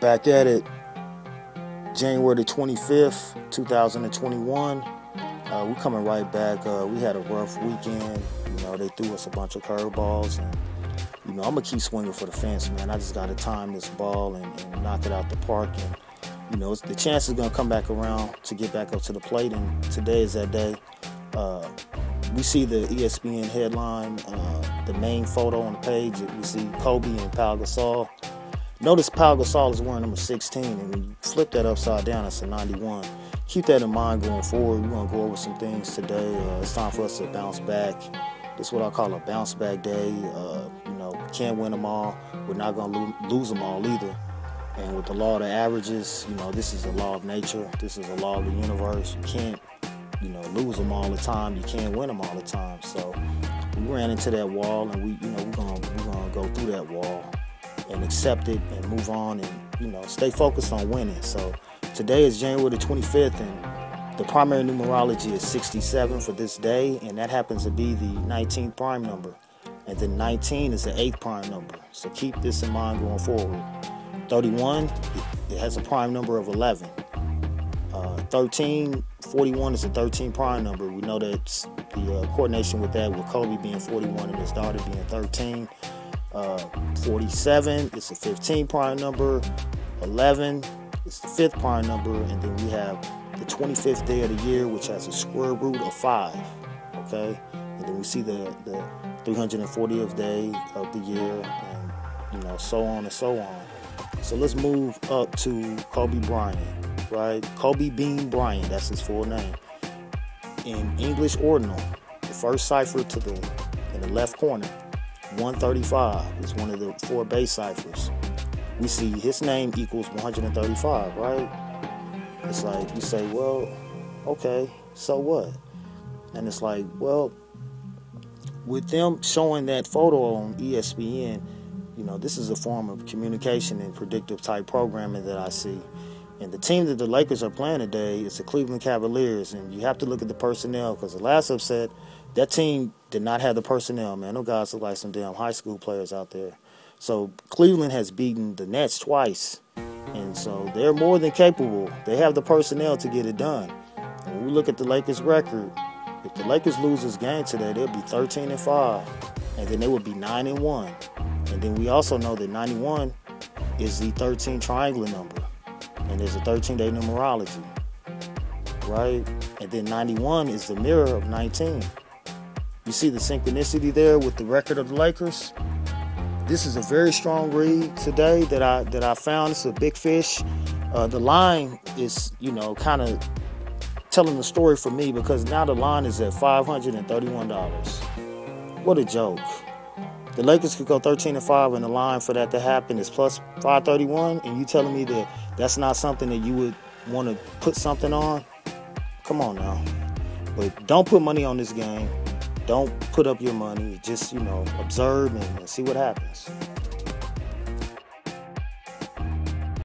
Back at it, January the 25th, 2021. Uh, we coming right back. Uh, we had a rough weekend. You know, they threw us a bunch of curveballs, and you know, I'm gonna keep swinging for the fence, man. I just gotta time this ball and, and knock it out the park, and you know, the chance is gonna come back around to get back up to the plate, and today is that day. Uh, we see the ESPN headline, uh, the main photo on the page. We see Kobe and Pau Gasol. Notice Pau Gasol is wearing number 16, and flip that upside down, it's a 91. Keep that in mind going forward. We're going to go over some things today. Uh, it's time for us to bounce back. This is what I call a bounce back day. Uh, you know, can't win them all. We're not going to lo- lose them all either. And with the law of the averages, you know, this is a law of nature. This is a law of the universe. You can't, you know, lose them all the time. You can't win them all the time. So we ran into that wall, and we, you know, we're gonna we're gonna go through that wall and accept it and move on and you know stay focused on winning. So today is January the 25th and the primary numerology is 67 for this day and that happens to be the 19th prime number. And then 19 is the 8th prime number. So keep this in mind going forward. 31 it has a prime number of 11. Uh, 13, 41 is a 13 prime number. We know that the uh, coordination with that, with Kobe being 41 and his daughter being 13. Uh, 47 is the 15 prime number. 11 is the fifth prime number. And then we have the 25th day of the year, which has a square root of 5. Okay? And then we see the, the 340th day of the year, and you know, so on and so on. So let's move up to Kobe Bryant, right? Kobe Bean Bryant, that's his full name. In English ordinal, the first cipher to the in the left corner 135 is one of the four base ciphers. We see his name equals 135, right? It's like you say, well, okay, so what? And it's like, well, with them showing that photo on ESPN, you know, this is a form of communication and predictive type programming that I see. And the team that the Lakers are playing today is the Cleveland Cavaliers, and you have to look at the personnel because the last upset that team did not have the personnel, man. No guys look like some damn high school players out there. So Cleveland has beaten the Nets twice. And so they're more than capable. They have the personnel to get it done. When we look at the Lakers record, if the Lakers lose this game today, they'll be 13 and 5. And then they would be 9 and 1. And then we also know that 91 is the 13 triangular number. And there's a 13 day numerology. Right? And then 91 is the mirror of 19. You see the synchronicity there with the record of the Lakers. This is a very strong read today that I that I found. It's a big fish. Uh, the line is, you know, kind of telling the story for me because now the line is at $531. What a joke. The Lakers could go 13 and 5 and the line for that to happen is plus 531 and you telling me that that's not something that you would want to put something on? Come on now. But don't put money on this game. Don't put up your money. Just, you know, observe and, and see what happens.